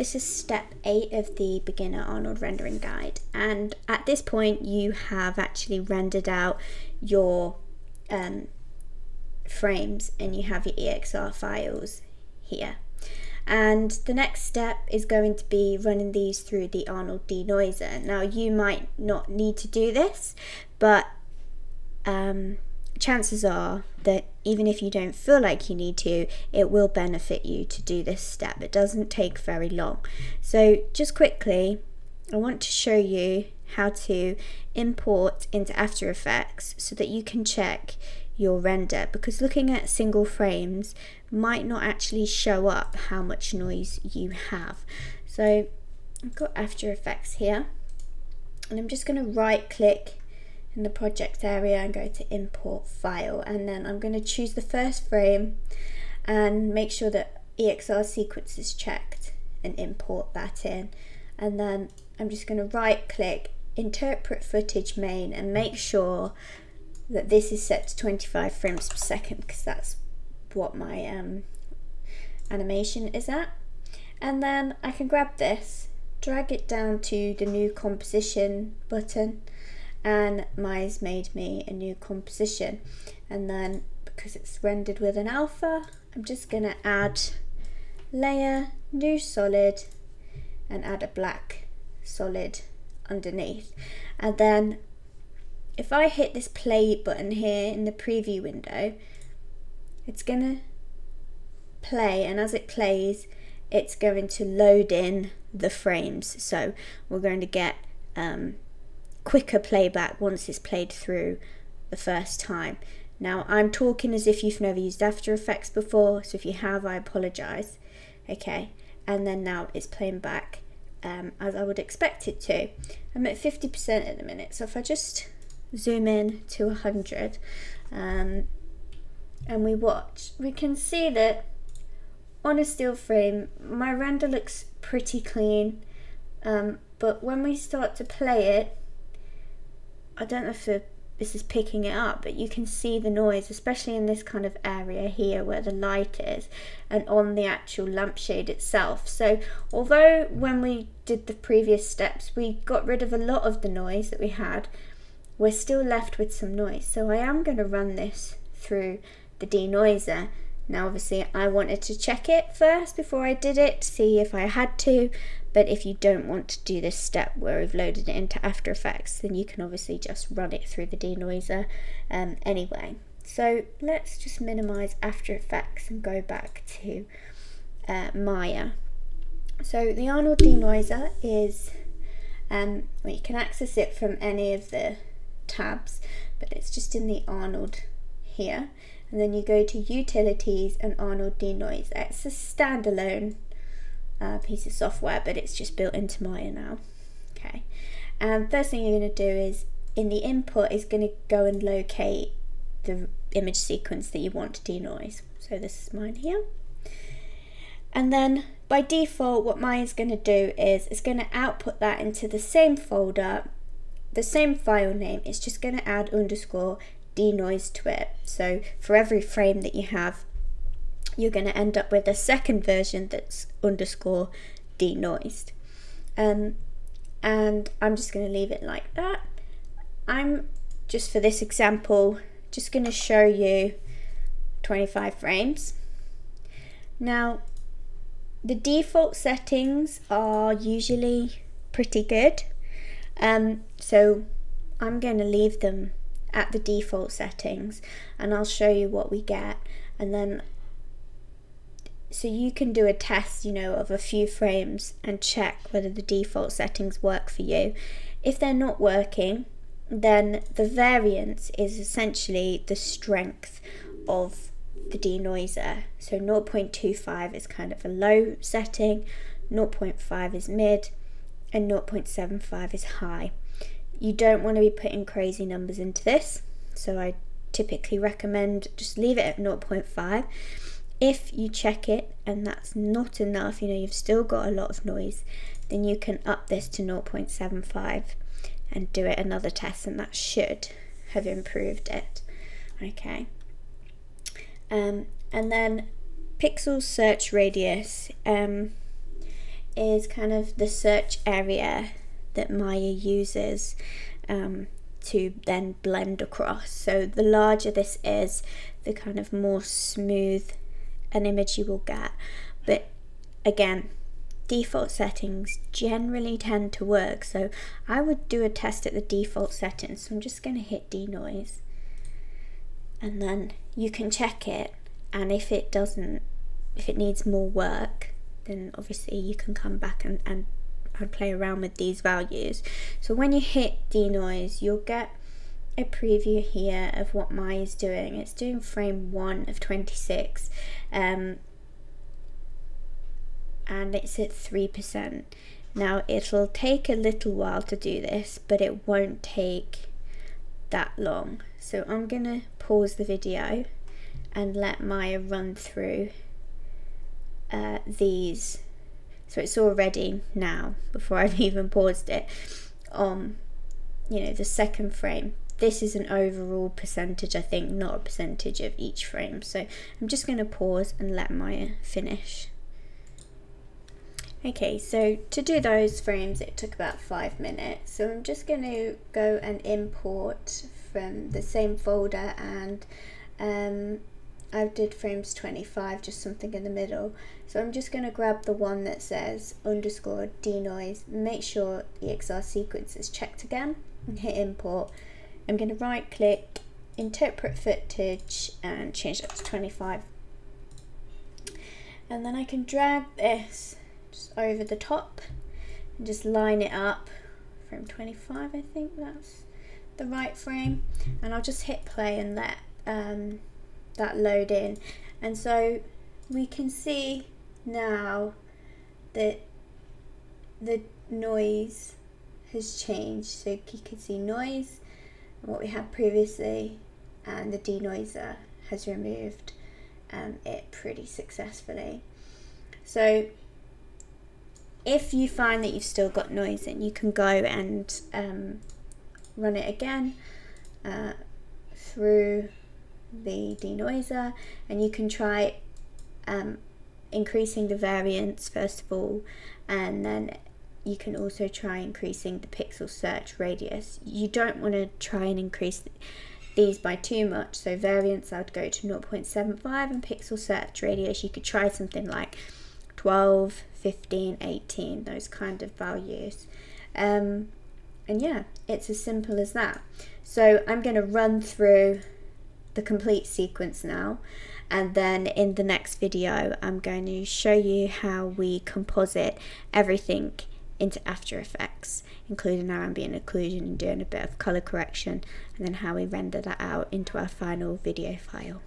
This is step eight of the beginner Arnold rendering guide. And at this point, you have actually rendered out your um, frames and you have your EXR files here. And the next step is going to be running these through the Arnold denoiser. Now you might not need to do this, but um, chances are that even if you don't feel like you need to, it will benefit you to do this step. It doesn't take very long. So just quickly, I want to show you how to import into After Effects so that you can check your render because looking at single frames might not actually show up how much noise you have. So I've got After Effects here and I'm just going to right click in the project area and go to import file and then I'm going to choose the first frame and make sure that EXR sequence is checked and import that in and then I'm just going to right click interpret footage main and make sure that this is set to 25 frames per second because that's what my um, animation is at. And then I can grab this, drag it down to the new composition button and Maya's made me a new composition. And then because it's rendered with an alpha, I'm just to add layer, new solid and add a black solid underneath. And then if I hit this play button here in the preview window, it's to play and as it plays, it's going to load in the frames. So we're going to get um, quicker playback once it's played through the first time. Now I'm talking as if you've never used After Effects before, so if you have, I apologise. Okay, and then now it's playing back um, as I would expect it to. I'm at 50% at the minute, so if I just zoom in to 100 um, and we watch, we can see that on a still frame, my render looks pretty clean, um, but when we start to play it, I don't know if the, this is picking it up, but you can see the noise, especially in this kind of area here where the light is, and on the actual lampshade itself. So although when we did the previous steps, we got rid of a lot of the noise that we had, we're still left with some noise. So I am going to run this through the denoiser. Now obviously I wanted to check it first before I did it, to see if I had to, but if you don't want to do this step where we've loaded it into After Effects, then you can obviously just run it through the denoiser um, anyway. So let's just minimize After Effects and go back to uh, Maya. So the Arnold denoiser is, um, well, you can access it from any of the tabs, but it's just in the Arnold here. And then you go to Utilities and Arnold Denoise. It's a standalone uh, piece of software, but it's just built into Maya now. Okay. And first thing you're going to do is in the input is going to go and locate the image sequence that you want to denoise. So this is mine here. And then by default, what Maya is going to do is it's going to output that into the same folder the same file name, it's just going to add underscore denoise to it. So for every frame that you have, you're going to end up with a second version that's underscore denoised. Um, and I'm just going to leave it like that. I'm just for this example, just going to show you 25 frames. Now, the default settings are usually pretty good. Um, so I'm going to leave them at the default settings and I'll show you what we get and then so you can do a test you know of a few frames and check whether the default settings work for you if they're not working then the variance is essentially the strength of the denoiser so 0.25 is kind of a low setting 0.5 is mid and 0.75 is high. You don't want to be putting crazy numbers into this, so I typically recommend just leave it at 0.5. If you check it and that's not enough, you know, you've still got a lot of noise, then you can up this to 0.75 and do it another test and that should have improved it. Okay. Um, and then pixel search radius. Um, is kind of the search area that Maya uses um, to then blend across. So the larger this is, the kind of more smooth an image you will get. But again, default settings generally tend to work. So I would do a test at the default settings. So I'm just going to hit denoise and then you can check it. And if it doesn't, if it needs more work, then obviously you can come back and, and, and play around with these values. So when you hit denoise, you'll get a preview here of what Maya is doing. It's doing frame 1 of 26 um, and it's at 3%. Now it'll take a little while to do this but it won't take that long. So I'm going to pause the video and let Maya run through uh, these. So it's already now, before I've even paused it, on you know the second frame. This is an overall percentage, I think, not a percentage of each frame. So I'm just going to pause and let Maya finish. Okay, so to do those frames, it took about five minutes. So I'm just going to go and import from the same folder and um, I did frames 25, just something in the middle. So I'm just going to grab the one that says underscore denoise, make sure EXR sequence is checked again and hit import. I'm going to right click, interpret footage and change that to 25. And then I can drag this just over the top and just line it up frame 25 I think that's the right frame. And I'll just hit play and let um, that load in. And so we can see now that the noise has changed. So you can see noise what we had previously and the denoiser has removed um, it pretty successfully. So if you find that you've still got noise in, you can go and um, run it again uh, through the denoiser and you can try um, increasing the variance first of all and then you can also try increasing the pixel search radius. You don't want to try and increase these by too much so variance I would go to 0.75 and pixel search radius you could try something like 12 15, 18, those kind of values. Um, and yeah, it's as simple as that. So I'm going to run through the complete sequence now and then in the next video I'm going to show you how we composite everything into After Effects including our ambient occlusion and doing a bit of color correction and then how we render that out into our final video file.